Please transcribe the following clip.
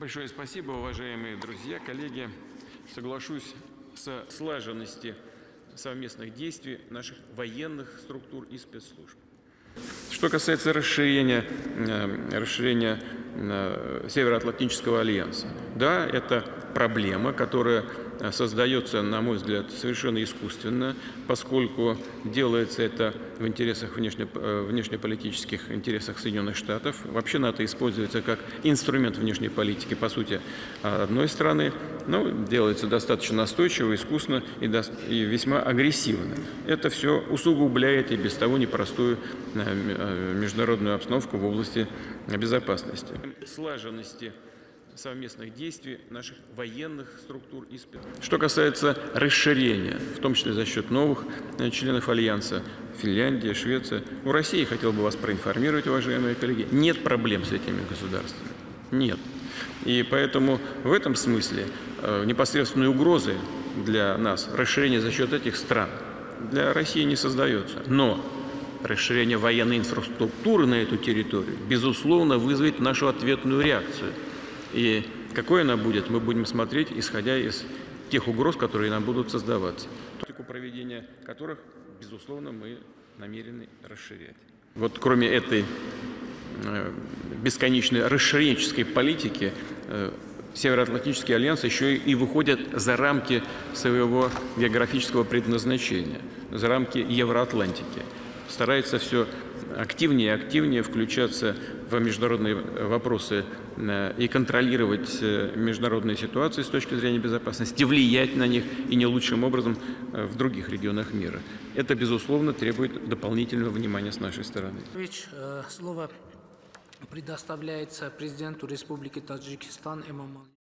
Большое спасибо, уважаемые друзья, коллеги. Соглашусь со слаженности совместных действий наших военных структур и спецслужб. Что касается расширения, э, расширения э, Североатлантического альянса, да, это проблема, которая э, создается, на мой взгляд, совершенно искусственно, поскольку делается это в интересах внешне, внешнеполитических интересах Соединенных Штатов. Вообще НАТО используется как инструмент внешней политики, по сути, одной страны, но делается достаточно настойчиво, искусно и, до, и весьма агрессивно. Это все усугубляет и без того непростую Э, международную обстановку в области безопасности. Слаженности совместных действий наших военных структур и спец. Что касается расширения, в том числе за счет новых э, членов Альянса, Финляндия, Швеция, у России, хотел бы вас проинформировать, уважаемые коллеги, нет проблем с этими государствами. Нет. И поэтому в этом смысле э, непосредственной угрозы для нас расширение за счет этих стран для России не создается. Но расширение военной инфраструктуры на эту территорию, безусловно, вызовет нашу ответную реакцию. И какой она будет, мы будем смотреть, исходя из тех угроз, которые нам будут создаваться. проведения которых, безусловно, мы намерены расширять. Вот кроме этой э, бесконечной расширенческой политики, э, Североатлантический альянс еще и выходит за рамки своего географического предназначения, за рамки Евроатлантики старается все активнее и активнее включаться в международные вопросы э, и контролировать э, международные ситуации с точки зрения безопасности, влиять на них и не лучшим образом э, в других регионах мира. Это, безусловно, требует дополнительного внимания с нашей стороны. Слово предоставляется президенту Республики Таджикистан Эмомали.